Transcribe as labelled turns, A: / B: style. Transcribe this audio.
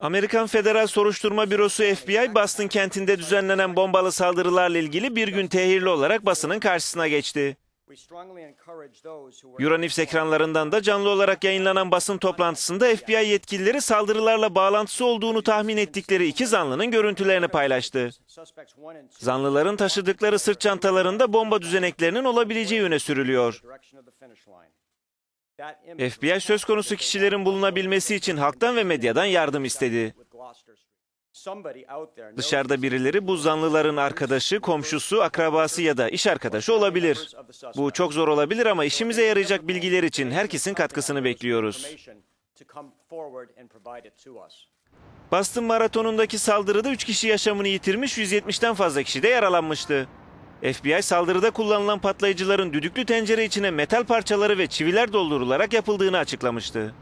A: Amerikan Federal Soruşturma Bürosu FBI, Boston kentinde düzenlenen bombalı saldırılarla ilgili bir gün tehirli olarak basının karşısına geçti. Euronews ekranlarından da canlı olarak yayınlanan basın toplantısında FBI yetkilileri saldırılarla bağlantısı olduğunu tahmin ettikleri iki zanlının görüntülerini paylaştı. Zanlıların taşıdıkları sırt çantalarında bomba düzeneklerinin olabileceği öne sürülüyor. FBI söz konusu kişilerin bulunabilmesi için halktan ve medyadan yardım istedi. Dışarıda birileri bu zanlıların arkadaşı, komşusu, akrabası ya da iş arkadaşı olabilir. Bu çok zor olabilir ama işimize yarayacak bilgiler için herkesin katkısını bekliyoruz. Boston Maratonu'ndaki saldırıda 3 kişi yaşamını yitirmiş, 170'ten fazla kişi de yaralanmıştı. FBI saldırıda kullanılan patlayıcıların düdüklü tencere içine metal parçaları ve çiviler doldurularak yapıldığını açıklamıştı.